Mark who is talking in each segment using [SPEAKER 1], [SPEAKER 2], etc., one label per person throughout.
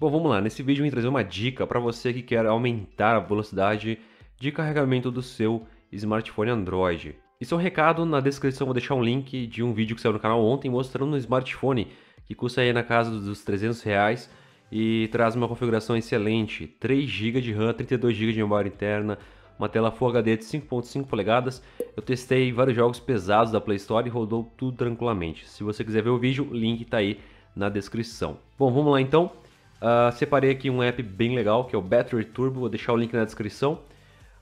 [SPEAKER 1] Bom, vamos lá. Nesse vídeo eu vim trazer uma dica para você que quer aumentar a velocidade de carregamento do seu smartphone Android. Isso é um recado, na descrição vou deixar um link de um vídeo que saiu no canal ontem mostrando um smartphone que custa aí na casa dos 300 reais e traz uma configuração excelente, 3 GB de RAM, 32 GB de memória interna, uma tela Full HD de 5.5 polegadas. Eu testei vários jogos pesados da Play Store e rodou tudo tranquilamente. Se você quiser ver o vídeo, o link está aí na descrição. Bom, vamos lá então. Uh, separei aqui um app bem legal, que é o Battery Turbo, vou deixar o link na descrição.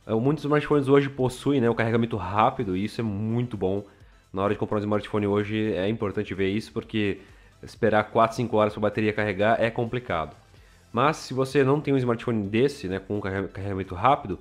[SPEAKER 1] Uh, muitos smartphones hoje possuem né, o carregamento rápido e isso é muito bom. Na hora de comprar um smartphone hoje é importante ver isso, porque esperar 4, 5 horas para a bateria carregar é complicado. Mas se você não tem um smartphone desse, né, com um carregamento rápido,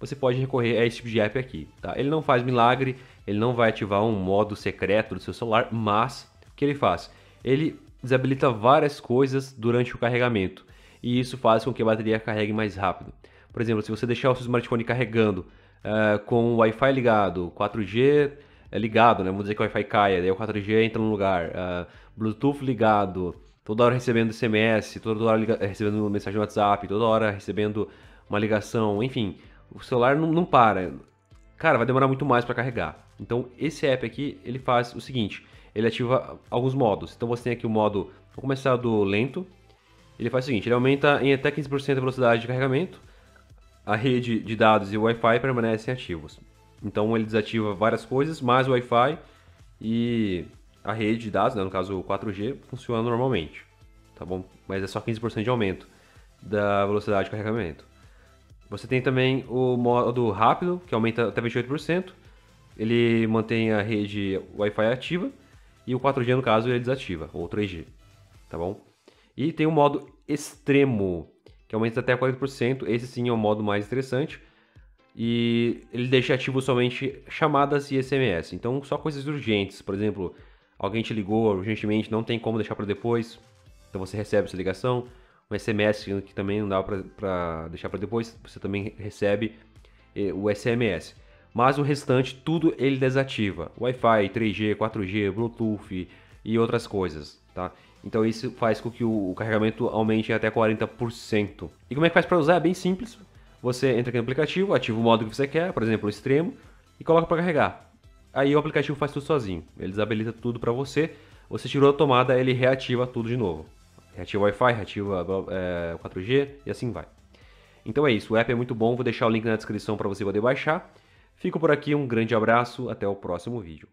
[SPEAKER 1] você pode recorrer a esse tipo de app aqui. Tá? Ele não faz milagre, ele não vai ativar um modo secreto do seu celular, mas o que ele faz? Ele desabilita várias coisas durante o carregamento e isso faz com que a bateria carregue mais rápido. Por exemplo, se você deixar o seu smartphone carregando uh, com o Wi-Fi ligado, 4G é ligado, né? vamos dizer que o Wi-Fi caia, daí o 4G entra no lugar, uh, Bluetooth ligado, toda hora recebendo SMS, toda hora recebendo mensagem no WhatsApp, toda hora recebendo uma ligação, enfim, o celular não, não para. Cara, vai demorar muito mais para carregar. Então, esse app aqui, ele faz o seguinte, ele ativa alguns modos. Então, você tem aqui o modo, vou começar do lento. Ele faz o seguinte, ele aumenta em até 15% a velocidade de carregamento. A rede de dados e o Wi-Fi permanecem ativos. Então, ele desativa várias coisas, mais o Wi-Fi e a rede de dados, né, no caso o 4G, funciona normalmente. Tá bom? Mas é só 15% de aumento da velocidade de carregamento. Você tem também o modo rápido, que aumenta até 28%. Ele mantém a rede Wi-Fi ativa. E o 4G, no caso, ele desativa, ou 3G. Tá bom? E tem o modo extremo, que aumenta até 40%. Esse sim é o modo mais interessante. E ele deixa ativo somente chamadas e SMS. Então, só coisas urgentes. Por exemplo, alguém te ligou urgentemente, não tem como deixar para depois. Então, você recebe essa ligação um SMS que também não dá para deixar para depois, você também recebe eh, o SMS. Mas o restante, tudo ele desativa. Wi-Fi, 3G, 4G, Bluetooth e outras coisas, tá? Então isso faz com que o carregamento aumente até 40%. E como é que faz para usar? É bem simples. Você entra aqui no aplicativo, ativa o modo que você quer, por exemplo, o extremo, e coloca para carregar. Aí o aplicativo faz tudo sozinho. Ele desabilita tudo para você. Você tirou a tomada, ele reativa tudo de novo reativa Wi-Fi, reativa é, 4G e assim vai. Então é isso, o app é muito bom, vou deixar o link na descrição para você poder baixar. Fico por aqui, um grande abraço, até o próximo vídeo.